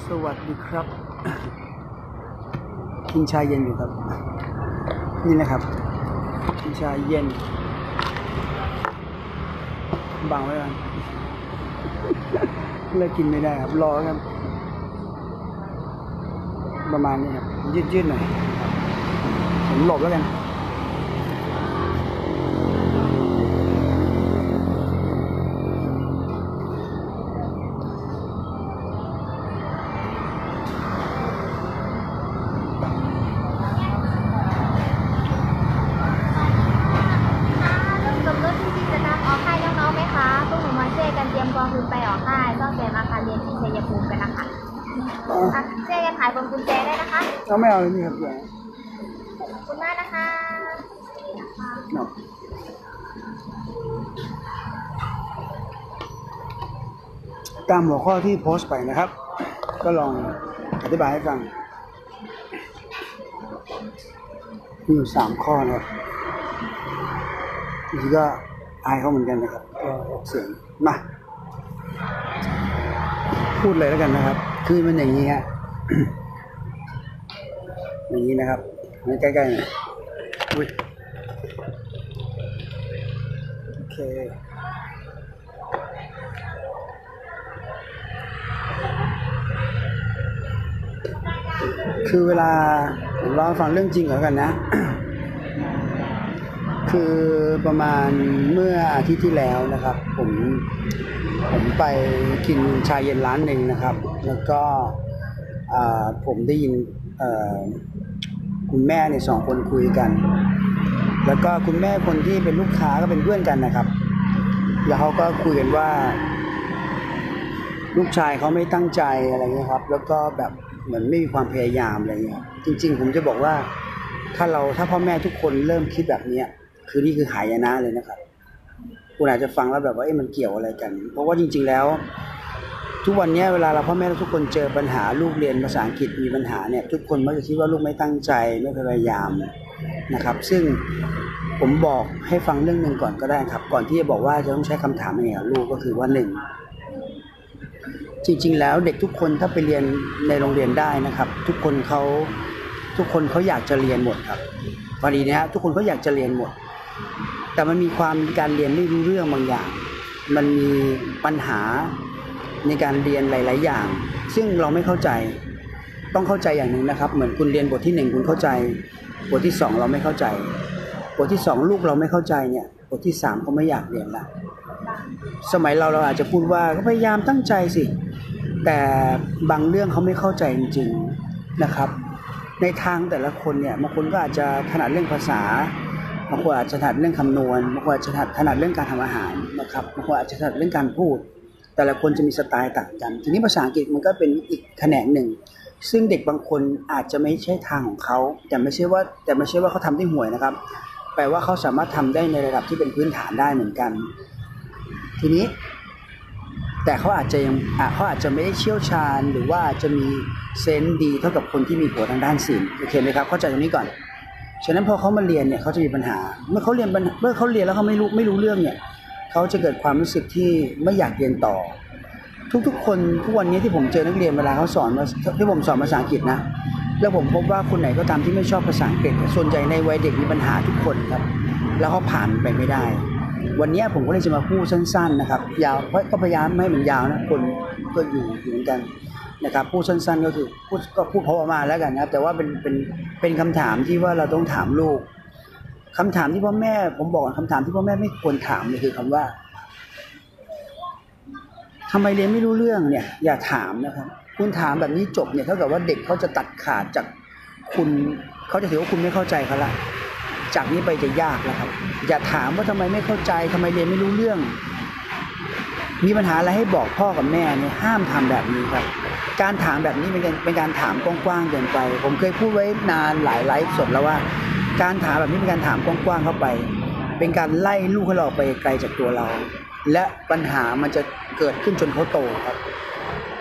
สวัสดีครับ กินชาเย็นอยู่ครับ นี่นะครับ กินชาเย็นบังไว้ก่อนเลิกกินไม่ได้ครับ รอครับ ประมาณนี้ครับ ยืดๆหน่อยผมหลบแล้วกัน เอาไม่เอาเลยนี่ครับเดี๋ยวขอบคุณมากนะคะครับตามหัวข้อที่โพสต์ไปนะครับ ก็ลองอธิบายให้ฟังมีอยู่สามข้อนะครับทีก็อายเขาเหมือนกันนะครับก็ออกเสียงมาพูดเลยแล้วกันนะครับ คือมันอย่างนี้ฮะ อย่างนี้นะครับให้ใกล้ๆน่อยอุ้ยโอเคคือเวลาผมเล่าฟังเรื่องจริงก่อนแล้วกันนะ คือประมาณเมื่ออาทิตย์ที่แล้วนะครับ ผมผมไปกินชาเย็นร้านหนึ่งนะครับ แล้วก็ผมได้ยิน คุณแม่เนี่ยสองคนคุยกัน แล้วก็คุณแม่คนที่เป็นลูกค้าก็เป็นเพื่อนกันนะครับ แล้วเขาก็คุยกันว่า ลูกชายเขาไม่ตั้งใจอะไรเงี้ยครับ แล้วก็แบบเหมือนไม่มีความพยายามอะไรเงี้ยจริง ๆ ผมจะบอกว่าถ้าเราถ้าพ่อแม่ทุกคนเริ่มคิดแบบเนี้ยคือนี่คือหายนะเลยนะครับคุณอาจจะฟังแล้วแบบว่าเอ๊ะมันเกี่ยวอะไรกัน เพราะว่าจริง ๆแล้ว ทุกวันนี้เวลาเราพ่อแม่ทุกคนเจอปัญหาลูกเรียนภาษาอังกฤษมีปัญหาเนี่ยทุกคนมักจะคิดว่าลูกไม่ตั้งใจไม่พยายามนะครับ ซึ่งผมบอกให้ฟังเรื่องหนึ่งก่อนก็ได้ครับ ก่อนที่จะบอกว่าจะต้องใช้คำถามยังไงลูกก็คือว่าหนึ่งจริง ๆ แล้วเด็กทุกคนถ้าไปเรียนในโรงเรียนได้นะครับ ทุกคนเขาทุกคนเขาอยากจะเรียนหมดครับพอดีนะฮะทุกคนเขาอยากจะเรียนหมด แต่มันมีความการเรียนไม่รู้เรื่องบางอย่าง มันมีปัญหา ในการเรียนหลาย ๆ อย่าง ซึ่งเราไม่เข้าใจต้องเข้าใจอย่างหนึ่งนะครับ เหมือนคุณเรียนบทที่หนึ่งคุณเข้าใจ บทที่สองเราไม่เข้าใจ บทที่สองลูกเราไม่เข้าใจเนี่ยบทที่สามเขาไม่อยากเรียนละสมัยเราเราอาจจะพูดว่าก็พยายามตั้งใจสิ แต่บางเรื่องเขาไม่เข้าใจจริง ๆนะครับ ในทางแต่ละคนเนี่ยบางคนก็อาจจะถนัดเรื่องภาษาบางคนอาจจะถนัดเรื่องคำนวณบางคนอาจจะถนัดถนัดเรื่องการทำอาหารนะครับบางคนอาจจะถนัดเรื่องการพูด แต่ละคนจะมีสไตล์ต่างกัน ทีนี้ภาษาอังกฤษมันก็เป็นอีกแขนงหนึ่ง ซึ่งเด็กบางคนอาจจะไม่ใช่ทางของเขา แต่ไม่ใช่ว่าแต่ไม่ใช่ว่าเขาทำได้ห่วยนะครับ แปลว่าเขาสามารถทำได้ในระดับที่เป็นพื้นฐานได้เหมือนกัน ทีนี้ แต่เขาอาจจะยังเขาอาจจะไม่ได้เชี่ยวชาญ หรือว่าอาจจะมีเซนส์ดีเท่ากับคนที่มีหัวทางด้านศิลป์โอเคไหมครับ เข้าใจตรงนี้ก่อน ฉะนั้นพอเขามาเรียนเนี่ยเขาจะมีปัญหา เมื่อเขาเรียนเมื่อเขาเรียนแล้วเขาไม่รู้ไม่รู้เรื่องเนี่ย เขาจะเกิดความรู้สึกที่ไม่อยากเรียนต่อ ทุกๆ คนทุกวันนี้ที่ผมเจอนักเรียนเวลาเขาสอนมาที่ผมสอนภาษาอังกฤษนะ แล้วผมพบว่าคนไหนก็ตามที่ไม่ชอบภาษาอังกฤษส่วนใหญ่ในวัยเด็กมีปัญหาทุกคนครับแล้วเขาผ่านไปไม่ได้ วันนี้ผมก็เลยจะมาพูดสั้น ๆ นะครับ ยาวเพราะก็พยายามไม่ให้มันยาวนะคนก็อยู่อยู่เหมือนกันนะครับพูดสั้นๆก็คือพูดก็พูดพอประมาณแล้วกันนะครับแต่ว่าเป็นเป็นเป็นคำถามที่ว่าเราต้องถามลูก คำถามที่พ่อแม่ ผมบอกก่อนคำถามที่พ่อแม่ไม่ควรถามเลยคือคำว่าทำไมเรียนไม่รู้เรื่องเนี่ย อย่าถามนะครับ คุณถามแบบนี้จบเนี่ยเท่ากับว่าเด็กเขาจะตัดขาดจากคุณเขาจะถือว่าคุณไม่เข้าใจเขาละจากนี้ไปจะยากแล้วครับ อย่าถามว่าทำไมไม่เข้าใจทำไมเรียนไม่รู้เรื่อง มีปัญหาอะไรให้บอกพ่อกับแม่เนี่ยห้ามทำแบบนี้ครับ การถามแบบนี้เป็นการเป็นการถามกว้างๆเกินไป ผมเคยพูดไว้นานหลายไลฟ์สดแล้วว่า การถามแบบนี้เป็นการถามกว้างๆเข้าไป เป็นการไล่ลูกให้เราไปไกลจากตัวเรา และปัญหามันจะเกิดขึ้นจนเขาโตครับ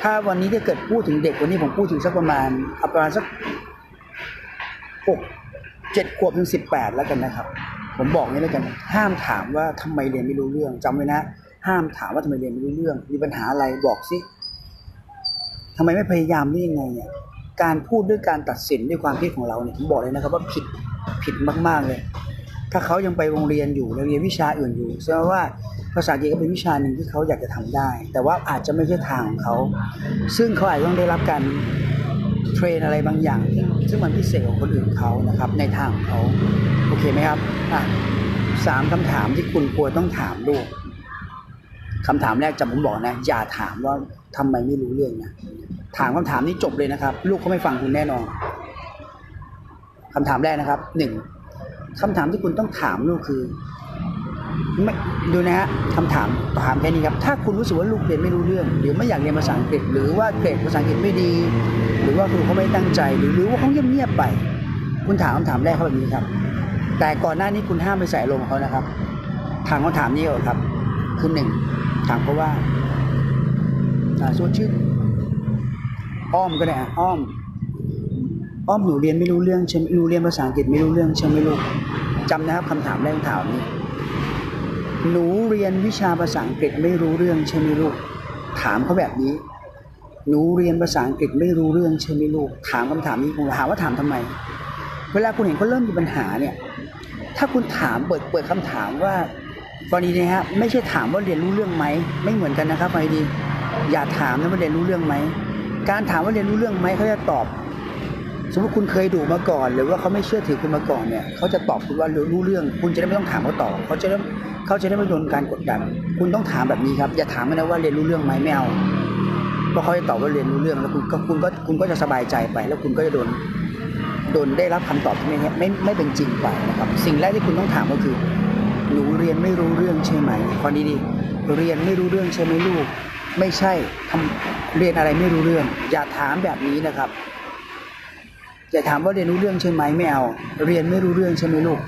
ถ้าวันนี้ถ้าเกิดพูดถึงเด็กวันนี้ผมพูดถึงสักประมาณอาประมาณสักหกเจ็ดขวบถึงสิบแปดแล้วกันนะครับ ผมบอกนี้แล้วกัน ห้ามถามว่าทำไมเรียนไม่รู้เรื่องจำไว้นะ ห้ามถามว่าทำไมเรียนไม่รู้เรื่อง มีปัญหาอะไรบอกสิทำไมไม่พยายามได้ยังไงเนี่ยการพูดด้วยการตัดสินด้วยความคิดของเราเนี่ยผมบอกเลยนะครับว่าผิด ผิดมาก ๆเลย ถ้าเขายังไปโรงเรียนอยู่แล้วเรียนวิชาอื่นอยู่แสดงว่าภาษาอังกฤษก็เป็นวิชาหนึ่งที่เขาอยากจะทำได้ แต่ว่าอาจจะไม่ใช่ทางของเขา ซึ่งเขาอาจจะต้องได้รับการเทรนอะไรบางอย่าง ซึ่งมันพิเศษกว่าคนอื่นเขานะครับ ในทางของเขาโอเคไหมครับอะสามคำถามที่คุณควรต้องถามลูกคำถามแรกจำผมบอกนะ อย่าถามว่าทำไมไม่รู้เรื่องนะถามคำถามนี้จบเลยนะครับ ลูกเขาไม่ฟังคุณแน่นอน คำถามแรกนะครับหนึ่งคำถามที่คุณต้องถามลูกคือไม่ดูนะฮะคำถามถามแค่นี้ครับ ถ้าคุณรู้สึกว่าลูกเรียนไม่รู้เรื่อง หรือไม่อยากเรียนภาษาอังกฤษ หรือว่าเกรดภาษาอังกฤษไม่ดี หรือว่าครูเขาไม่ตั้งใจ หรือหรือว่าเขาเงียบๆไป คุณถามคำถามแรกเขาแบบนี้ครับ แต่ก่อนหน้านี้คุณห้ามไปใส่ลมเขานะครับ ถามคำถามนี้ก่อนครับ คือหนึ่งถามเขาว่าอ่าสมมติชื่ออ้อมก็ได้อะอ้อม อ้อมหนูเรียนไม่รู้เรื่องใช่ไหมหนูเรียนภาษาอังกฤษไม่รู้เรื่องใช่ไหมลูกจำนะครับคำถามแรกถามนี้หนูเรียนวิชาภาษาอังกฤษไม่รู้เรื่องใช่ไหมลูก ถามเขาแบบนี้ หนูเรียนภาษาอังกฤษไม่รู้เรื่องใช่ไหมลูก ถามคำถามนี้ผมถามว่าถามทำไม เวลาคุณเห็นเขาเริ่มมีปัญหาเนี่ย ถ้าคุณถามเปิดเปิดคำถามว่ากรณีนี้ฮะไม่ใช่ถามว่าเรียนรู้เรื่องไหม ไม่เหมือนกันนะครับฟังให้ดี อย่าถามนะว่าเรียนรู้เรื่องไหม การถามว่าเรียนรู้เรื่องไหมเขาจะตอบ สมมติคุณเคยดูมาก่อน หรือว่าเขาไม่เชื่อถือคุณมาก่อนเนี่ยเขาจะตอบคุณว่ารู้เรื่อง คุณจะได้ไม่ต้องถามเขาต่อเขาจะได้เขาจะได้ไม่โดนการกดดัน คุณต้องถามแบบนี้ครับ อย่าถามนะว่าเรียนรู้เรื่องไหมไม่เอาเพราะเขาจะตอบว่าเรียนรู้เรื่องแล้วคุณก็คุณก็คุณก็จะสบายใจไป แล้วคุณก็จะโดนโดนได้รับคำตอบที่ไม่ไม่ไม่เป็นจริงไปนะครับ สิ่งแรกที่คุณต้องถามก็คือหนูเรียนไม่รู้เรื่องใช่ไหมฟังดีๆเรียนไม่รู้เรื่องใช่ไหมลูก ไม่ใช่ทำเรียนอะไรไม่รู้เรื่อง อย่าถามแบบนี้นะครับ อย่ถามว่าเรียนรู้เรื่องใช่ไหมไม่เอา เรียนไม่รู้เรื่องใช่ไหมลูก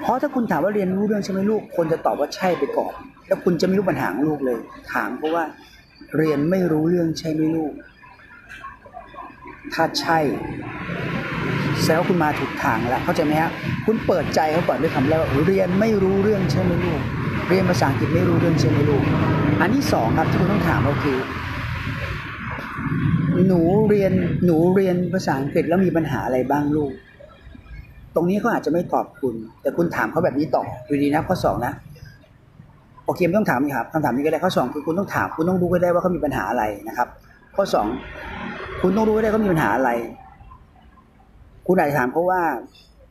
เพราะถ้าคุณถามว่าเรียนรู้เรื่องใช่ไหมลูก คนจะตอบว่าใช่ไปก่อน แล้วคุณจะไม่รู้ปัญหาของลูกเลย ถามเพราะว่าเรียนไม่รู้เรื่องใช่ไหมลูก ถ้าใช่แสดงว่าคุณมาถูกทางแล้วเข้าใจไหมฮะคุณเปิดใจเขาก่อนด้วยคำแรกว่าเรียนไม่รู้เรื่องใช่ไหมลูก เรียนภาษาอังกฤษไม่รู้เรื่องใช่ไหมลูก อันที่สองครับที่คุณต้องถามก็คือ หนูเรียนหนูเรียนภาษาอังกฤษแล้วมีปัญหาอะไรบ้างลูก ตรงนี้เขาอาจจะไม่ตอบคุณ แต่คุณถามเขาแบบนี้ต่อดูดีนะข้อสองนะโอเคไม่ต้องถามครับคำถามนี้ก็ได้ข้อสองคือคุณต้องถามคุณต้องรู้ก็ได้ว่าเขามีปัญหาอะไรนะครับ ข้อสองคุณต้องรู้ก็ได้เขามีปัญหาอะไร คุณอาจจะถามเขาว่า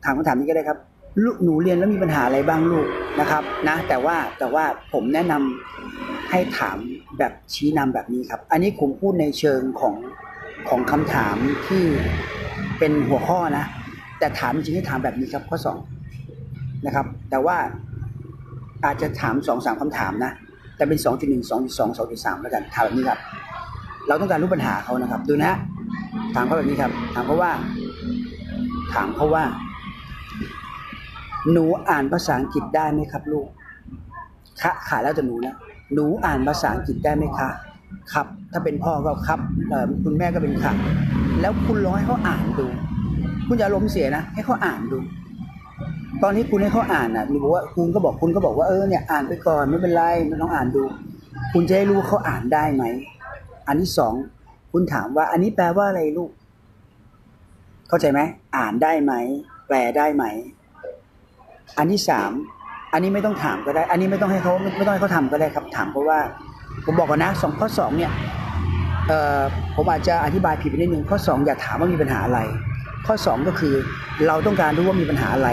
ถามคำถามนี้ก็ได้ครับลูกหนูเรียนแล้วมีปัญหาอะไรบ้างลูกนะครับ นะ แต่ว่าแต่ว่าผมแนะนำ ให้ถามแบบชี้นำแบบนี้ครับ อันนี้ผมพูดในเชิงของของคำถามที่เป็นหัวข้อนะ แต่ถามจริงให้ถามแบบนี้ครับ ข้อสองนะครับ แต่ว่าอาจจะถามสองสามคำถามนะ แต่เป็นสองจุดหนึ่งสองจุดสองสองจุดสามแล้วกันถามแบบนี้ครับ เราต้องการรู้ปัญหาเขานะครับ ดูนะถามเขาแบบนี้ครับ ถามเขาว่า ถามเขาว่า หนูอ่านภาษาอังกฤษได้ไหมครับ ลูกคะขาแล้วแต่หนูนะ หนูอ่านภาษาอังกฤษได้ไหมคะ ครับ ถ้าเป็นพ่อก็ครับคุณแม่ก็เป็นค่ะแล้วคุณลองให้เขาอ่านดู คุณอย่าล้มเสียนะ ให้เขาอ่านดู ตอนนี้คุณให้เขาอ่านน่ะหนูบอกว่าคุณก็บอกคุณก็บอกว่าเออเนี่ยอ่านไปก่อนไม่เป็นไรไม่ต้องอ่านดู คุณจะได้รู้ว่าเขาอ่านได้ไหม อันที่สองคุณถามว่าอันนี้แปลว่าอะไรลูก เข้าใจไหมอ่านได้ไหม แปลได้ไหม อันที่สาม อันนี้ไม่ต้องถามก็ได้ อันนี้ไม่ต้องให้เขาไม่ไม่ต้องให้เขาทำก็ได้ครับ ถามเพราะว่า ผมบอกก่อนนะสองข้อสองเนี่ยผมอาจจะอธิบายผิดไปนิดนึงข้อสองอย่าถามว่ามีปัญหาอะไร ข้อสองก็คือเราต้องการรู้ว่ามีปัญหาอะไร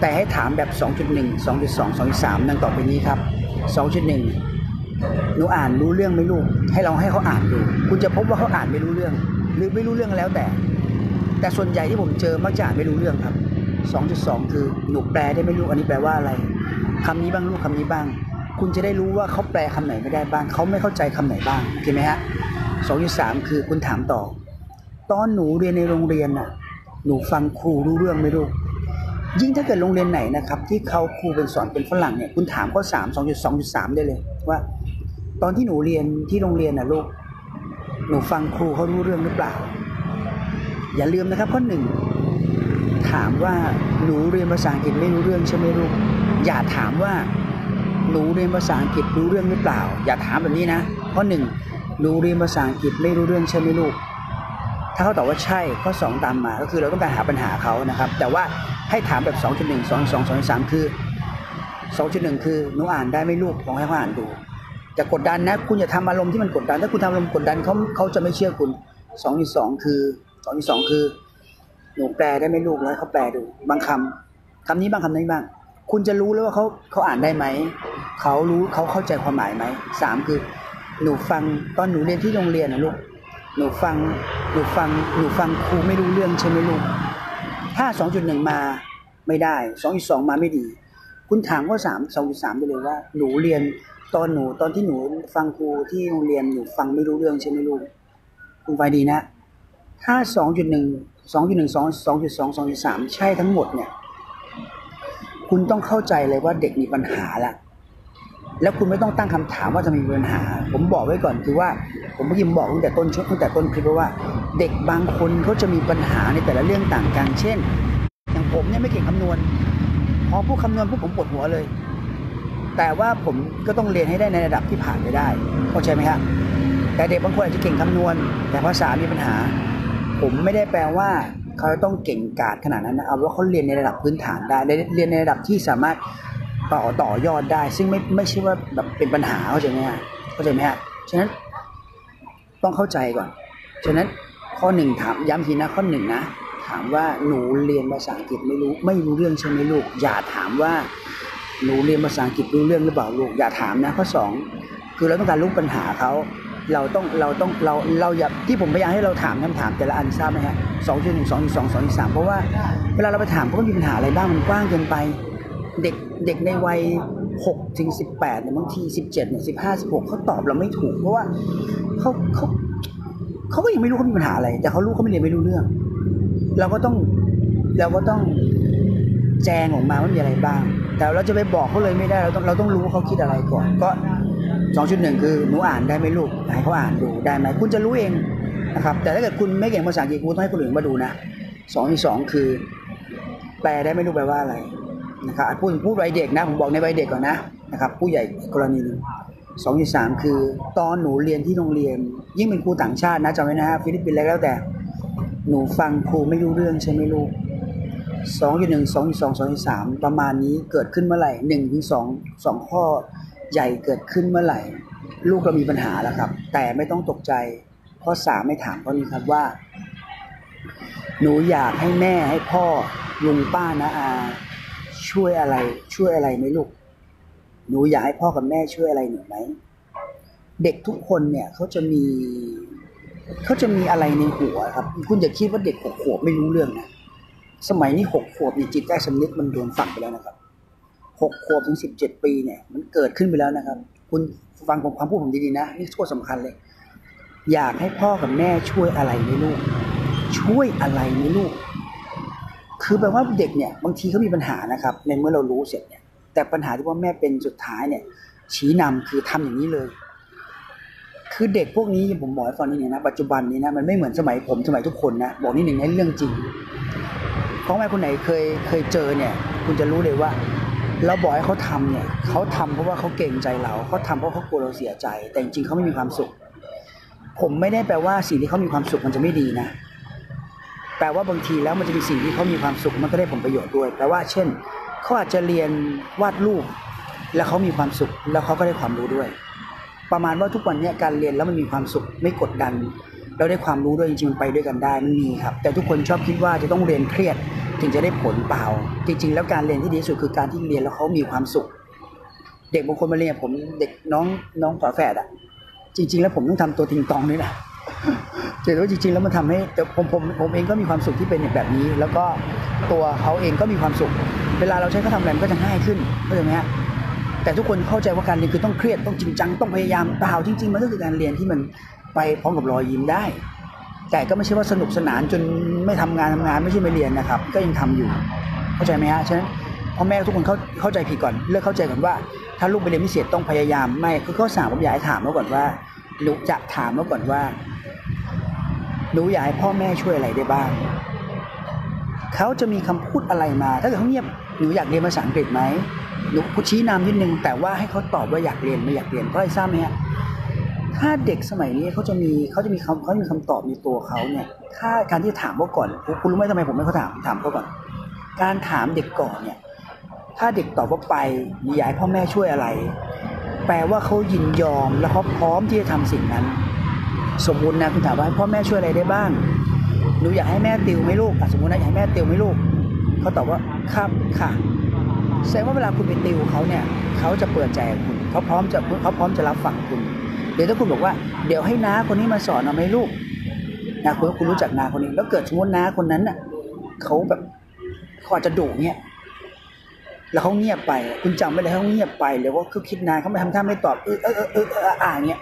แต่ให้ถามแบบ 2.1 2.2 2.3ดังต่อไปนี้ครับ 2.1 หนูอ่านรู้เรื่องไหมลูกให้เราให้เขาอ่านดู คุณจะพบว่าเขาอ่านไม่รู้เรื่อง หรือไม่รู้เรื่องก็แล้วแต่ แต่ส่วนใหญ่ที่ผมเจอมักจะอ่านไม่รู้เรื่องครับ 2.2 คือหนูแปลได้ไหมลูกอันนี้แปลว่าอะไร คำนี้บ้างลูกคำนี้บ้าง คุณจะได้รู้ว่าเขาแปลคำไหนไม่ได้บ้าง เขาไม่เข้าใจคำไหนบ้างโอเคไหมฮะ2.3คือคุณถามต่อ ตอนหนูเรียนในโรงเรียนน่ะ หนูฟังครูรู้เรื่องไหมลูกยิ่งถ้าเกิดโรงเรียนไหนนะครับ ที่เขาครูเป็นสอนเป็นฝรั่งเนี่ยคุณถามข้อสามสองจุดสองจุดสามได้เลย ว่า ตอนที่หนูเรียนที่โรงเรียนน่ะลูกหนูฟังครูเขารู้เรื่องหรือเปล่า อย่าลืมนะครับข้อหนึ่งถามว่าหนูเรียนภาษาอังกฤษไม่รู้เรื่องใช่ไหมลูก อย่าถามว่าหนูเรียนภาษาอังกฤษรู้เรื่องหรือเปล่า อย่าถามแบบนี้นะข้อหนึ่งหนูเรียนภาษาอังกฤษไม่รู้เรื่องใช่ไหมลูก ถ้าเขาตอบว่าใช่ข้อ 2 ตามมา ก็คือเราต้องการหาปัญหาเขานะครับ แต่ว่าให้ถามแบบ 2.1 2 2 2 3 คือ 2.1 คือหนูอ่านได้ไหมลูกลองให้เขาอ่านดูจะกดดันนะคุณอย่าทำอารมณ์ที่มันกดดัน ถ้าคุณทำอารมณ์กดดันเขาเขาจะไม่เชื่อคุณ 2.2 คือ 2.2 คือหนูแปลได้ไหมลูกแล้วให้เขาแปลดู บางคำคำนี้บางคำนี้บ้าง คุณจะรู้แล้วว่าเขาเขาอ่านได้ไหม เขารู้เขาเข้าใจความหมายไหมสามคือ หนูฟังตอนหนูเรียนที่โรงเรียนนะลูกหนูฟังหนูฟังหนูฟังครูไม่รู้เรื่องใช่ไหมลูกถ้า2.1มาไม่ได้2.2มาไม่ดี คุณถามข้อ3 2.3ไปเลยว่า หนูเรียนตอนหนูตอนที่หนูฟังครูที่โรงเรียนหนูฟังไม่รู้เรื่องใช่ไหมลูกคุณฟังดีนะถ้า2.1 2.1 2 2.2 2.3ใช่ทั้งหมดเนี่ย คุณต้องเข้าใจเลยว่าเด็กมีปัญหาละแล้วคุณไม่ต้องตั้งคำถามว่าจะมีปัญหา ผมบอกไว้ก่อนคือว่า ผมเมื่อกี้มบอกตั้งแต่ต้นชุดตั้งแต่ต้นคลิปว่า เด็กบางคนเขาจะมีปัญหาในแต่ละเรื่องต่างกัน เช่น อย่างผมเนี่ยไม่เก่งคำนวณ พอพูดคำนวณพวกผมปวดหัวเลย แต่ว่าผมก็ต้องเรียนให้ได้ในระดับที่ผ่านไปได้เข้าใจไหมครับแต่เด็กบางคนอาจจะเก่งคำนวณ แต่ภาษามีปัญหา ผมไม่ได้แปลว่า เขาต้องเก่งกาจขนาดนั้นนะเอาว่าเขาเรียนในระดับพื้นฐานได้เรียนในระดับที่สามารถต่อต่อยอดได้ ซึ่งไม่ไม่ใช่ว่าแบบเป็นปัญหาเข้าใจไหมฮะเข้าใจไหมฮะฉะนั้นต้องเข้าใจก่อน ฉะนั้นข้อหนึ่งถามย้ำทีนะข้อหนึ่งนะ ถามว่าหนูเรียนภาษาอังกฤษไม่รู้ไม่รู้เรื่องใช่ไหมลูก อย่าถามว่าหนูเรียนภาษาอังกฤษรู้เรื่องหรือเปล่าลูกอย่าถามนะข้อสองคือเราต้องการรู้ปัญหาเขา เราต้องเราต้องเราเราอย่าที่ผมพยายามให้เราถามคำถามแต่ละอันทราบไหมฮะสองจุดหนึ่งสองจุดสองสองจุดสามเพราะว่าเวลาเราไปถามเขาก็มีปัญหาอะไรบ้างมันกว้างเกินไป เด็กเด็กในวัยหกถึงสิบแปดเนี่ยบางทีสิบเจ็ดเนี่ยสิบห้าสิบหกเขาตอบเราไม่ถูก เพราะว่าเขาเขาเขาก็ยังไม่รู้เขามีปัญหาอะไร แต่เขารู้เขาไม่เรียนไม่รู้เรื่อง เราก็ต้องเราก็ต้องแจงออกมาว่ามีอะไรบ้าง แต่เราจะไปบอกเขาเลยไม่ได้เราต้องเราต้องรู้ว่าเขาคิดอะไรก่อน ก็ สองจุดหนึ่งคือหนูอ่านได้ไหมลูกให้เขาอ่านดูได้ไหมคุณจะรู้เองนะครับแต่ถ้าเกิดคุณไม่เก่งภาษาอังกฤษคุณต้องให้คนอื่นมาดูนะสองที่สองคือ แปลได้ไม่รู้แปลว่าอะไรนะครับพูดพูดวัยเด็กนะผมบอกในวัยเด็กก่อนนะนะครับผู้ใหญ่กรณีหนึ่งสองจุดสามคือ ตอนหนูเรียนที่โรงเรียน ยิ่งเป็นครูต่างชาตินะจำไว้นะฮะฟิลิปปินส์แล้วแต่ หนูฟังครูไม่รู้เรื่องใช่ไหมลูกสองจุดหนึ่งสองจุดสองสองจุดสามประมาณนี้เกิดขึ้นเมื่อไหร่หนึ่งถึงสองสองข้อ ใหญ่เกิดขึ้นเมื่อไหร่ ลูกเรามีปัญหาแล้วครับ แต่ไม่ต้องตกใจข้อสามไม่ถามข้อนี้ครับว่า หนูอยากให้แม่ให้พ่อลุงป้านะอาช่วยอะไร ช่วยอะไรไหมลูก หนูอยากให้พ่อกับแม่ช่วยอะไรหนูไหมเด็กทุกคนเนี่ยเขาจะมีเขาจะมีอะไรในหัวครับ คุณอย่าคิดว่าเด็กหกขวบไม่รู้เรื่องนะสมัยนี้หกขวบนี่จิตใต้สำนึกมันโดนฝังไปแล้วนะครับ หกขวบถึงสิบเจ็ดปีเนี่ย มันเกิดขึ้นไปแล้วนะครับ คุณฟังผมความพูดผมดีๆนะ นี่โคตรสำคัญเลย อยากให้พ่อกับแม่ช่วยอะไรไหมลูก ช่วยอะไรไหมลูก คือแปลว่าเด็กเนี่ย บางทีเขามีปัญหานะครับ ในเมื่อเรารู้เสร็จเนี่ย แต่ปัญหาที่ว่าแม่เป็นสุดท้ายเนี่ย ชี้นำคือทำอย่างนี้เลย คือเด็กพวกนี้ผมบอกให้ฟังนิดนึงนะปัจจุบันนี้นะมันไม่เหมือนสมัยผมสมัยทุกคนนะบอกนิดหนึ่งในเรื่องจริงพ่อแม่คนไหนเคยเคยเจอเนี่ย คุณจะรู้เลยว่า เราบอกให้เขาทำเนี่ยเขาทำเพราะว่าเขาเกรงใจเราเขาทำเพราะเขากลัวเราเสียใจ แต่จริงๆเขาไม่มีความสุข ผมไม่ได้แปลว่าสิ่งที่เขามีความสุขมันจะไม่ดีนะ แปลว่าบางทีแล้วมันจะมีสิ่งที่เขามีความสุขมันก็ได้ผลประโยชน์ด้วยแปลว่าเช่นเขาอาจจะเรียนวาดรูปแล้วเขามีความสุขแล้วเขาก็ได้ความรู้ด้วย ประมาณว่าทุกวันนี้การเรียนแล้วมันมีความสุขไม่กดดันเราได้ความรู้ด้วยจริงๆมันไปด้วยกันได้มันมีครับ แต่ทุกคนชอบคิดว่าจะต้องเรียนเครียด ถึงจะได้ผลเปล่า จริง ๆ แล้วการเรียนที่ดีที่สุดคือการที่เรียนแล้วเขามีความสุข เด็กบางคนมาเรียนผมเด็กน้องน้องฝาแฝดอะ จริง ๆ แล้วผมต้องทำตัวติงตองด้วยนะแต่ว่าจริง ๆ แล้วมันทำให้แต่ผมผมผมเองก็มีความสุขที่เป็นแบบนี้ แล้วก็ตัวเขาเองก็มีความสุข เวลาเราใช้เขาทำอะไรมันก็จะง่ายขึ้นเข้าใจไหมฮะแต่ทุกคนเข้าใจว่าการเรียนคือต้องเครียดต้องจริงจังต้องพยายามเปล่าจริง ๆ มันก็คือการเรียนที่มันไปพร้อมกับรอยยิ้มได้ แต่ก็ไม่ใช่ว่าสนุกสนานจนไม่ทำงานทำงานไม่ใช่ไม่เรียนนะครับ ก็ยังทำอยู่ เข้าใจไหมฮะฉะนั้นพ่อแม่ทุกคนเข้าเข้าใจผิดก่อนเลิกเข้าใจก่อนว่า ถ้าลูกไปเรียนพิเศษต้องพยายามไม่คือข้อสามผมอยากให้ถามมาก่อนว่าหนูจะถามมาก่อนว่าหนูอยากให้พ่อแม่ช่วยอะไรได้บ้างเขาจะมีคำพูดอะไรมา ถ้าเกิดเขาเงียบหนูอยากเรียนภาษาอังกฤษไหมหนูชี้นำนิดนึงแต่ว่าให้เขาตอบว่าอยากเรียนไม่อยากเรียนเพราะอะไรทราบไหมฮะ ถ้าเด็กสมัยนี้เขาจะมีเขาจะมีคำเขาจะมีคำตอบในตัวเขาเนี่ย ถ้าการที่ถามเขาก่อนคุณรู้ไหมทำไมผมไม่เขาถามถามเขาก่อน การถามเด็กก่อนเนี่ย ถ้าเด็กตอบว่าไปหรืออยากให้พ่อแม่ช่วยอะไร แปลว่าเขายินยอมและเขาพร้อมที่จะทำสิ่งนั้น สมมุตินะคุณถามว่าพ่อแม่ช่วยอะไรได้บ้างหนูอยากให้แม่ติวไหมลูกสมมตินะอยากให้แม่ติวไหมลูกเขาตอบว่าครับค่ะแสดงว่าเวลาคุณไปติวเขาเนี่ยเขาจะเปิดใจคุณเขาพร้อมจะเขาพร้อมจะรับฟังคุณ เดี๋ยวถ้าคุณบอกว่าเดี๋ยวให้น้าคนนี้มาสอนเอาไหมลูกนะคุณคุณรู้จักน้าคนนี้ แล้วเกิดสมมติน้าคนนั้นน่ะเขาแบบเขาอาจจะดุเนี่ยแล้วเขาเงียบไป คุณจำไว้เลยเขาเงียบไปหรือว่าเขาคิดนานเขาไม่ทำท่าไม่ตอบเออเออเออเอออ่าเงี้ย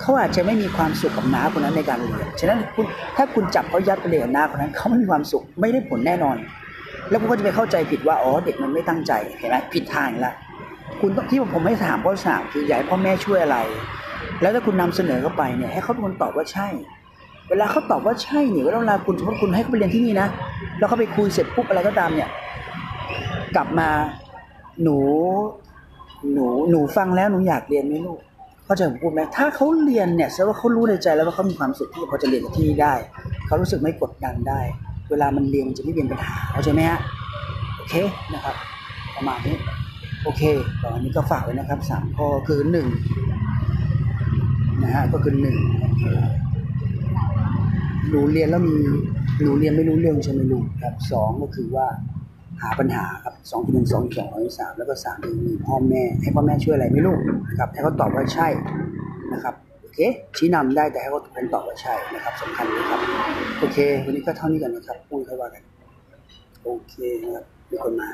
เขาอาจจะไม่มีความสุขกับน้าคนนั้นในการเรียนฉะนั้นคุณถ้าคุณจับเขายัดไปเรียนกับน้าคนนั้นเขาไม่มีความสุขไม่ได้ผลแน่นอน แล้วคุณก็จะไปเข้าใจผิดว่าอ๋อเด็กมันไม่ตั้งใจเห็นไหมผิดทางล้วคุณต้องที่ผมให้ถามข้อสามคืออยากให้พ่อแม่ช่วยอะไร แล้วถ้าคุณนำเสนอเข้าไปเนี่ยให้เขาเป็นคนตอบว่าใช่ เวลาเขาตอบว่าใช่เนี่ยเวลาคุณสมมติคุณให้เขาไปเรียนที่นี่นะแล้วเขาไปคุยเสร็จปุ๊บอะไรก็ตามเนี่ยกลับมาหนูหนูหนูฟังแล้วหนูอยากเรียนไหมลูกเข้าใจผมพูดไหมถ้าเขาเรียนเนี่ยแสดงว่าเขารู้ในใจแล้วว่าเขามีความสุขที่พอจะเรียนที่นี่ได้เขารู้สึกไม่กดดันได้ เวลามันเรียนมันจะไม่เป็นปัญหาเข้าใจไหมฮะโอเคนะครับ ประมาณนี้โอเคตอนนี้ก็ฝากไว้นะครับสามข้อคือห นะฮะก็คือหนึ่งหนูเรียนแล้วมีหนูเรียนไม่รู้เรื่องใช่ไหมลูกครับสองก็คือว่าหาปัญหาครับสองที่หนึ่งสองสองสองที่สามแล้วก็สามคือมีพ่อแม่ให้พ่อแม่ช่วยอะไรไม่ลูกนะครับให้เขาตอบว่าใช่นะครับโอเคชี้นำได้แต่ให้เขาเป็นตอบว่าใช่นะครับสำคัญนะครับโอเค วันนี้ก็เท่านี้กันนะครับพูดค่อยว่ากันโอเคนะครับมีคนมา